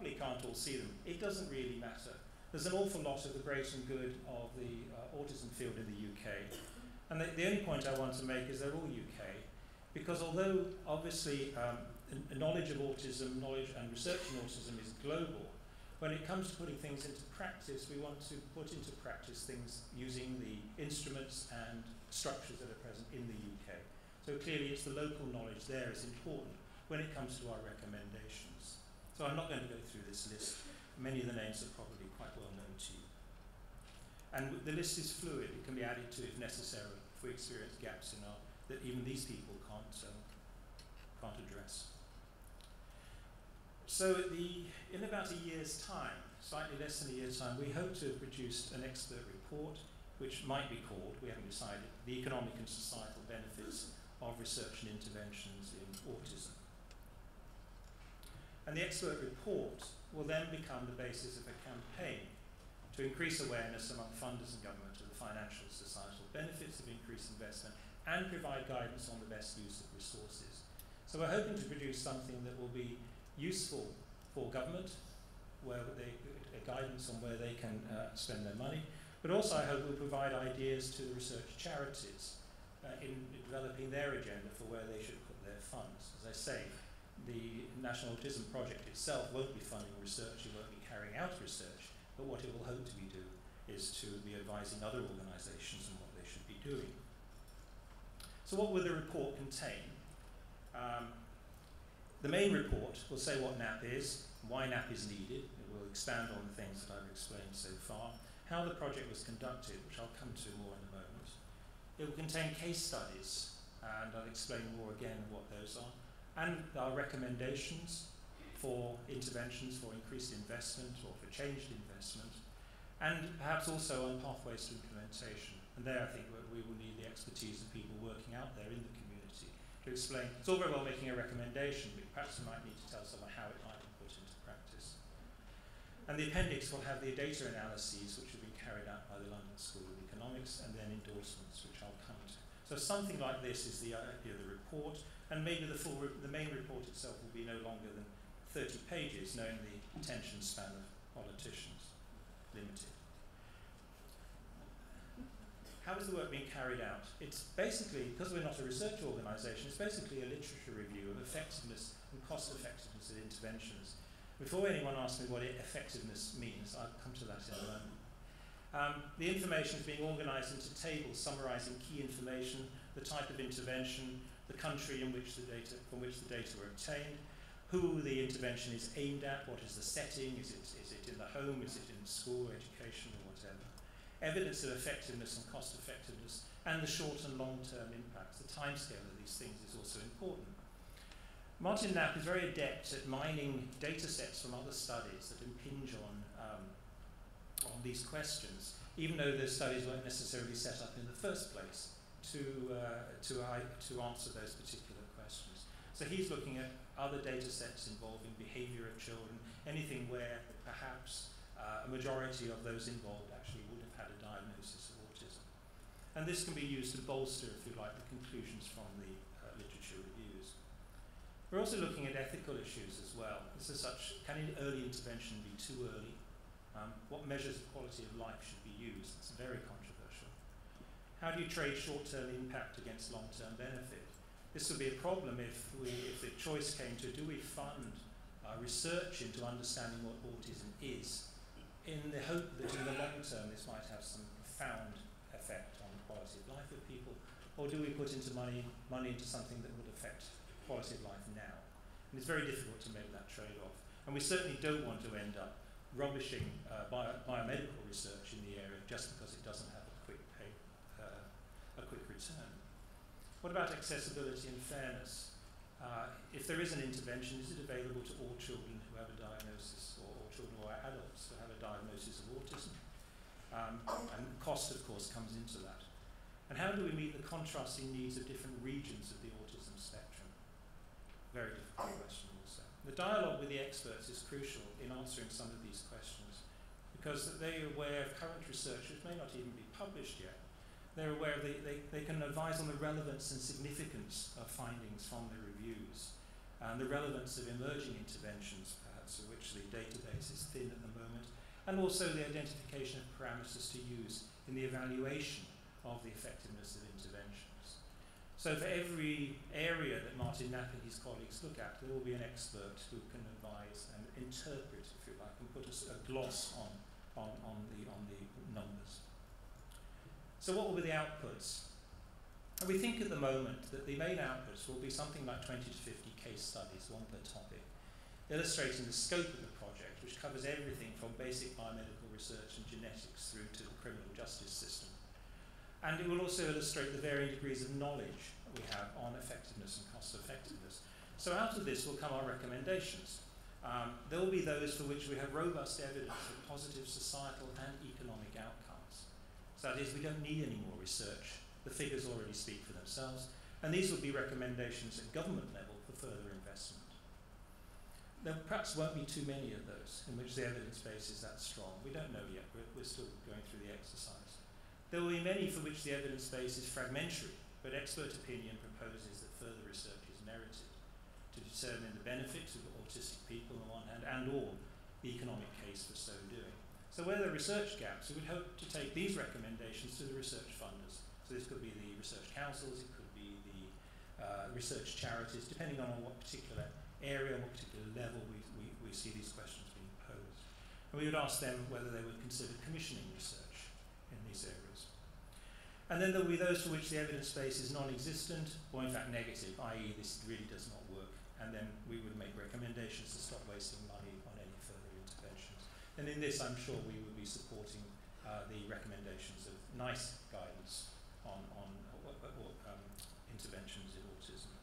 probably can't all see them. It doesn't really matter. There's an awful lot of the great and good of the uh, autism field in the UK. And the, the, only point I want to make is they're all UK. Because although obviously um, knowledge of autism, knowledge and research in autism is global, when it comes to putting things into practice, we want to put into practice things using the instruments and structures that are present in the UK. So clearly it's the local knowledge there is important when it comes to our recommendations. So I'm not going to go through this list. Many of the names are probably quite well known to you. And the list is fluid. It can be added to if necessary, if we experience gaps in our, that even these people can't, um, can't address. So the, in about a year's time, slightly less than a year's time, we hope to have produced an expert report which might be called, we haven't decided, the economic and societal benefits of research and interventions in autism. And the expert report will then become the basis of a campaign to increase awareness among funders and government of the financial and societal benefits of increased investment and provide guidance on the best use of resources. So we're hoping to produce something that will be useful for government, where they guidance on where they can uh, spend their money, but also I hope will provide ideas to the research charities uh, in developing their agenda for where they should put their funds. As I say, the National Autism Project itself won't be funding research, it won't be carrying out research, but what it will hope to be do is to be advising other organisations on what they should be doing. So what will the report contain? Um, the main report will say what NAP is, why NAP is needed, it will expand on the things that I've explained so far, how the project was conducted, which I'll come to more in a moment. It will contain case studies, and I'll explain more again what those are, and our recommendations for interventions for increased investment or for changed investment, and perhaps also on pathways to implementation. And there I think we will need the expertise of people working out there in the community to explain. It's all very well making a recommendation, but perhaps you might need to tell someone how it might be put into practice. And the appendix will have the data analyses which have been carried out by the London School of Economics and then endorsements, which I'll come to. So something like this is the idea of the report, and maybe the full the main report itself will be no longer than 30 pages, knowing the attention span of politicians limited. How is the work being carried out? It's basically, because we're not a research organisation, it's basically a literature review of effectiveness and cost effectiveness of interventions. Before anyone asks me what effectiveness means, I'll come to that in a moment. Um, the information is being organised into tables summarising key information, the type of intervention, the country in which the data, from which the data were obtained, who the intervention is aimed at, what is the setting, is it, is it in the home, is it in school, education, or whatever evidence of effectiveness and cost effectiveness, and the short and long term impacts. The timescale of these things is also important. Martin Knapp is very adept at mining data sets from other studies that impinge on, um, on these questions, even though those studies weren't necessarily set up in the first place to, uh, to, to answer those particular questions. So he's looking at other data sets involving behavior of children, anything where perhaps uh, a majority of those involved actually would have had a diagnosis of autism. And this can be used to bolster, if you like, the conclusions from the uh, literature reviews. We're also looking at ethical issues as well. This is such, can early intervention be too early? Um, what measures of quality of life should be used? It's very controversial. How do you trade short-term impact against long-term benefit? This would be a problem if, we, if the choice came to do we fund uh, research into understanding what autism is in the hope that in the long term this might have some profound effect on the quality of life of people, or do we put into money money into something that would affect quality of life now? And it's very difficult to make that trade-off. And we certainly don't want to end up rubbishing uh, bio biomedical research in the area just because it doesn't have a quick pay, uh, a quick return. What about accessibility and fairness? Uh, if there is an intervention, is it available to all children who have a diagnosis or all children or adults who have a diagnosis of autism? Um, and cost, of course, comes into that. And how do we meet the contrasting needs of different regions of the autism spectrum? Very difficult question also. The dialogue with the experts is crucial in answering some of these questions because they are aware of current research which may not even be published yet they're aware they, they, they can advise on the relevance and significance of findings from the reviews and the relevance of emerging interventions, perhaps, of which the database is thin at the moment, and also the identification of parameters to use in the evaluation of the effectiveness of interventions. So for every area that Martin Knapp and his colleagues look at, there will be an expert who can advise and interpret, if you like, and put a, a gloss on, on, on, the, on the numbers. So what will be the outputs? And we think at the moment that the main outputs will be something like 20 to 50 case studies, one per topic, illustrating the scope of the project, which covers everything from basic biomedical research and genetics through to the criminal justice system. And it will also illustrate the varying degrees of knowledge we have on effectiveness and cost effectiveness. So out of this will come our recommendations. Um, there will be those for which we have robust evidence of positive societal and economic outcomes. So that is, we don't need any more research the figures already speak for themselves. And these would be recommendations at government level for further investment. There perhaps won't be too many of those in which the evidence base is that strong. We don't know yet. We're, we're still going through the exercise. There will be many for which the evidence base is fragmentary, but expert opinion proposes that further research is merited to determine the benefits of autistic people on the one hand and or the economic case for so doing. So where there are research gaps, we would hope to take these recommendations to the research funders so this could be the research councils, it could be the uh, research charities, depending on what particular area, what particular level we, we, we see these questions being posed. And we would ask them whether they would consider commissioning research in these areas. And then there will be those for which the evidence base is non-existent or in fact negative, i.e. this really does not work. And then we would make recommendations to stop wasting money on any further interventions. And in this, I'm sure we would be supporting uh, the recommendations of NICE guidance on, on um, interventions in autism?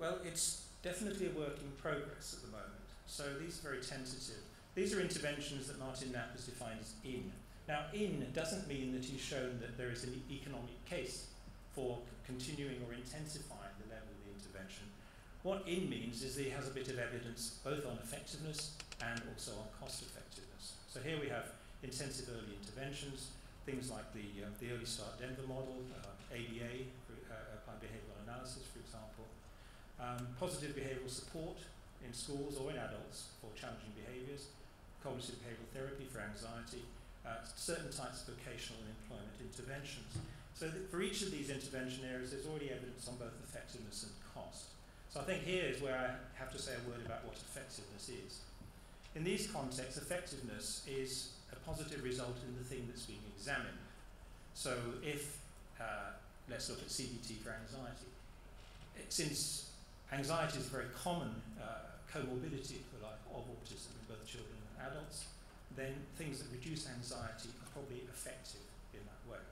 Well, it's definitely a work in progress at the moment. So these are very tentative. These are interventions that Martin Knapp has defined as in. Now, in doesn't mean that he's shown that there is an economic case for continuing or intensifying the level of the intervention. What in means is that he has a bit of evidence both on effectiveness and also on cost effectiveness. So here we have intensive early interventions, things like the, uh, the Early Start Denver model, uh, ABA, for, uh, applied behavioral analysis, for example, um, positive behavioral support in schools or in adults for challenging behaviors, cognitive behavioral therapy for anxiety, uh, certain types of vocational and employment interventions. So for each of these intervention areas, there's already evidence on both effectiveness and cost. So I think here is where I have to say a word about what effectiveness is. In these contexts, effectiveness is a positive result in the thing that's being examined. So if, uh, let's look at CBT for anxiety, it, since anxiety is a very common uh, comorbidity, if you like, of autism in both children and adults, then things that reduce anxiety are probably effective in that way.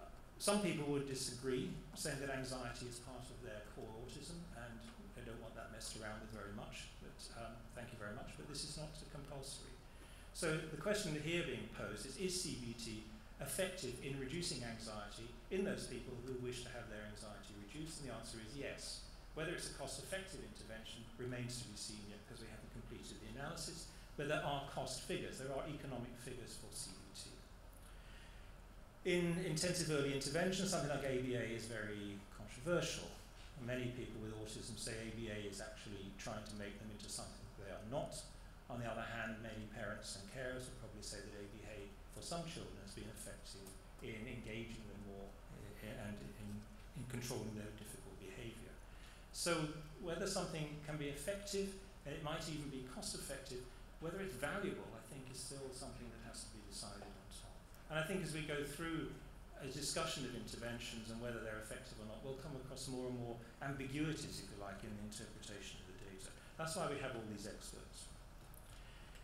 Uh, some people would disagree, saying that anxiety is part of their core autism and they don't want that messed around with very much. But um, thank you very much. But this is not compulsory. So the question here being posed is, is CBT effective in reducing anxiety in those people who wish to have their anxiety reduced? And the answer is yes. Whether it's a cost-effective intervention remains to be seen yet because we haven't completed the analysis, but there are cost figures, there are economic figures for CBT. In intensive early intervention, something like ABA is very controversial. Many people with autism say ABA is actually trying to make them into something they are not. On the other hand, many parents and carers would probably say that ABA for some children has been effective in engaging them more eh, and in, in controlling their difficult behaviour. So whether something can be effective, and it might even be cost effective, whether it's valuable, I think is still something that has to be decided on. And I think as we go through a discussion of interventions and whether they're effective or not, we'll come across more and more ambiguities, if you like, in the interpretation of the data. That's why we have all these experts.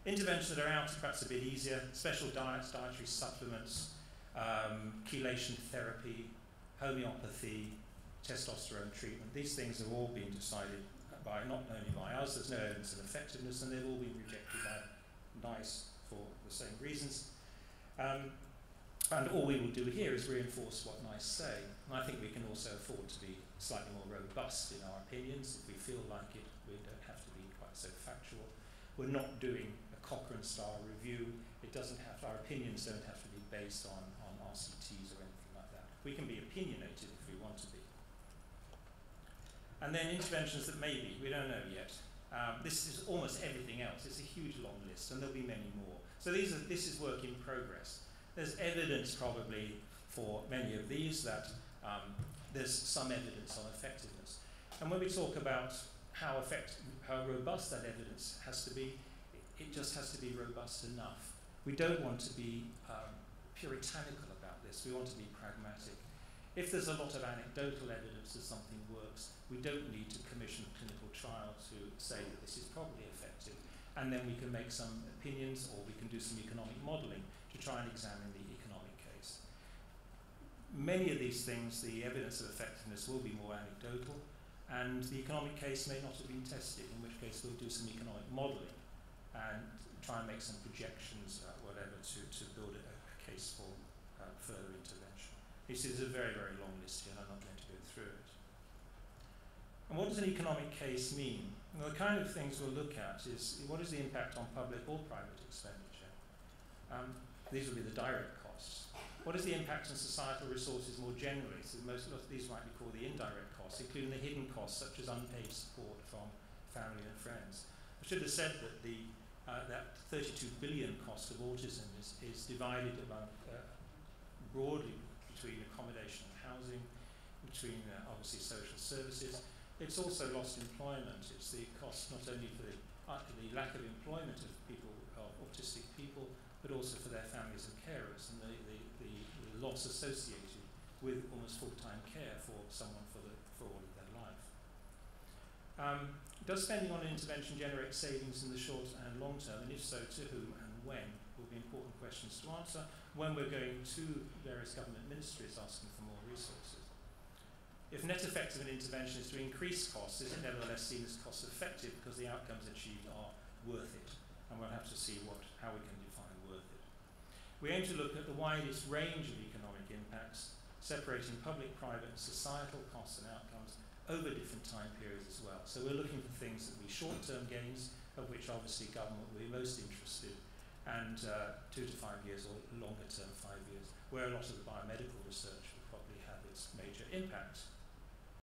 Interventions that are out are perhaps a bit easier, special diets, dietary supplements, um, chelation therapy, homeopathy, testosterone treatment. These things have all been decided by, not only by us, there's no evidence of effectiveness, and they've all been rejected by NICE for the same reasons. Um, and all we will do here is reinforce what NICE say. And I think we can also afford to be slightly more robust in our opinions. If we feel like it, we don't have to be quite so factual. We're not doing a Cochrane style review. It doesn't have, our opinions don't have to be based on, on RCTs or anything like that. We can be opinionated if we want to be. And then interventions that maybe, we don't know yet. Um, this is almost everything else. It's a huge long list, and there'll be many more. So these are, this is work in progress. There's evidence probably for many of these that um, there's some evidence on effectiveness. And when we talk about how effect, how robust that evidence has to be, it just has to be robust enough. We don't want to be um, puritanical about this. We want to be pragmatic. If there's a lot of anecdotal evidence that something works, we don't need to commission a clinical trial to say that this is probably effective. And then we can make some opinions or we can do some economic modelling to try and examine the economic case. Many of these things, the evidence of effectiveness will be more anecdotal, and the economic case may not have been tested, in which case we'll do some economic modelling and try and make some projections, uh, whatever, to, to build a, a case for uh, further intervention. This is a very, very long list here, and I'm not going to go through it. And what does an economic case mean? Well, the kind of things we'll look at is what is the impact on public or private expenditure? Um, these will be the direct costs. What is the impact on societal resources more generally? So most of these might be called the indirect costs, including the hidden costs such as unpaid support from family and friends. I should have said that the uh, that 32 billion cost of autism is, is divided among uh, broadly between accommodation and housing, between uh, obviously social services, it's also lost employment. It's the cost not only for the, uh, the lack of employment of people, of autistic people, but also for their families and carers, and the, the, the, the loss associated with almost full-time care for someone for, the, for all of their life. Um, does spending on an intervention generate savings in the short and long term, and if so, to whom and when, will be important questions to answer when we're going to various government ministries asking for more resources. If net effect of an intervention is to increase costs, is it nevertheless seen as cost effective because the outcomes achieved are worth it? And we'll have to see what, how we can define worth it. We aim to look at the widest range of economic impacts, separating public, private, and societal costs and outcomes over different time periods as well. So we're looking for things that will be short-term gains, of which obviously government will be most interested, and uh, two to five years or longer term, five years, where a lot of the biomedical research will probably have its major impact.